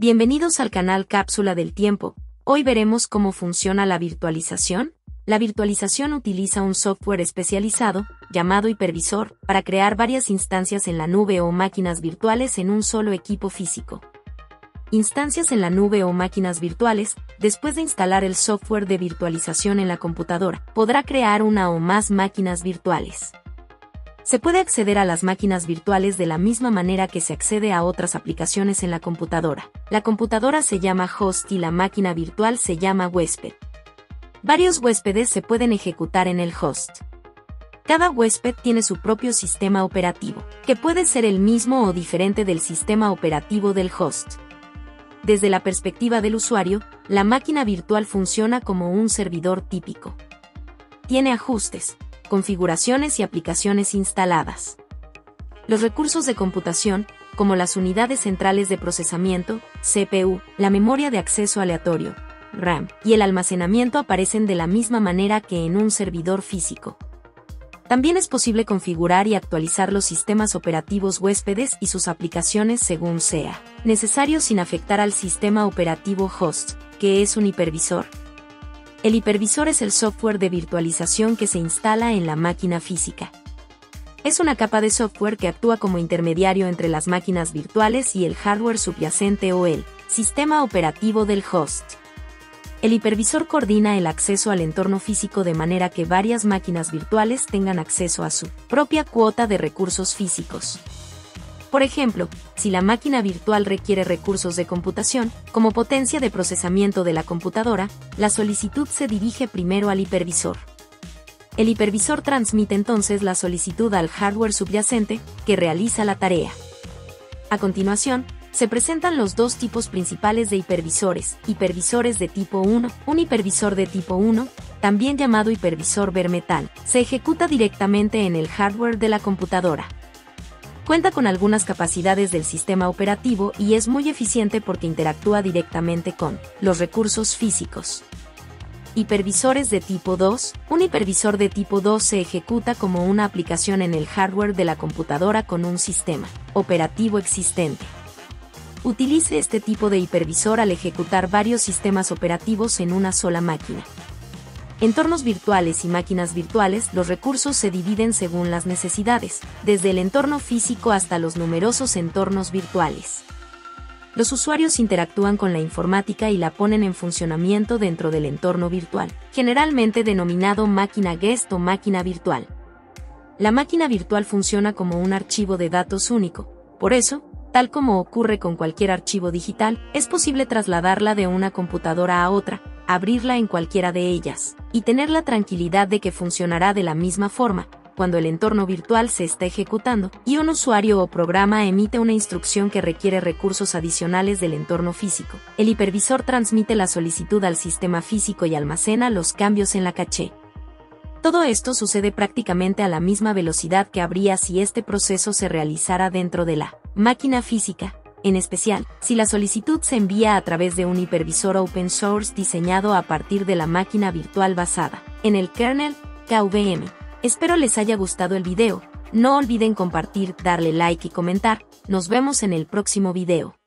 Bienvenidos al canal Cápsula del Tiempo. Hoy veremos cómo funciona la virtualización. La virtualización utiliza un software especializado, llamado hipervisor, para crear varias instancias en la nube o máquinas virtuales en un solo equipo físico. Instancias en la nube o máquinas virtuales, después de instalar el software de virtualización en la computadora, podrá crear una o más máquinas virtuales. Se puede acceder a las máquinas virtuales de la misma manera que se accede a otras aplicaciones en la computadora. La computadora se llama host y la máquina virtual se llama huésped. Varios huéspedes se pueden ejecutar en el host. Cada huésped tiene su propio sistema operativo, que puede ser el mismo o diferente del sistema operativo del host. Desde la perspectiva del usuario, la máquina virtual funciona como un servidor típico. Tiene ajustes, configuraciones y aplicaciones instaladas. Los recursos de computación, como las unidades centrales de procesamiento, CPU, la memoria de acceso aleatorio, RAM, y el almacenamiento aparecen de la misma manera que en un servidor físico. También es posible configurar y actualizar los sistemas operativos huéspedes y sus aplicaciones según sea necesario sin afectar al sistema operativo host, que es un hipervisor, el hipervisor es el software de virtualización que se instala en la máquina física. Es una capa de software que actúa como intermediario entre las máquinas virtuales y el hardware subyacente o el sistema operativo del host. El hipervisor coordina el acceso al entorno físico de manera que varias máquinas virtuales tengan acceso a su propia cuota de recursos físicos. Por ejemplo, si la máquina virtual requiere recursos de computación, como potencia de procesamiento de la computadora, la solicitud se dirige primero al hipervisor. El hipervisor transmite entonces la solicitud al hardware subyacente, que realiza la tarea. A continuación, se presentan los dos tipos principales de hipervisores, hipervisores de tipo 1, un hipervisor de tipo 1, también llamado hipervisor bare se ejecuta directamente en el hardware de la computadora. Cuenta con algunas capacidades del sistema operativo y es muy eficiente porque interactúa directamente con los recursos físicos. Hipervisores de tipo 2. Un hipervisor de tipo 2 se ejecuta como una aplicación en el hardware de la computadora con un sistema operativo existente. Utilice este tipo de hipervisor al ejecutar varios sistemas operativos en una sola máquina entornos virtuales y máquinas virtuales, los recursos se dividen según las necesidades, desde el entorno físico hasta los numerosos entornos virtuales. Los usuarios interactúan con la informática y la ponen en funcionamiento dentro del entorno virtual, generalmente denominado máquina guest o máquina virtual. La máquina virtual funciona como un archivo de datos único, por eso, tal como ocurre con cualquier archivo digital, es posible trasladarla de una computadora a otra, abrirla en cualquiera de ellas, y tener la tranquilidad de que funcionará de la misma forma, cuando el entorno virtual se está ejecutando, y un usuario o programa emite una instrucción que requiere recursos adicionales del entorno físico. El hipervisor transmite la solicitud al sistema físico y almacena los cambios en la caché. Todo esto sucede prácticamente a la misma velocidad que habría si este proceso se realizara dentro de la máquina física, en especial, si la solicitud se envía a través de un hipervisor open source diseñado a partir de la máquina virtual basada en el kernel KVM. Espero les haya gustado el video, no olviden compartir, darle like y comentar, nos vemos en el próximo video.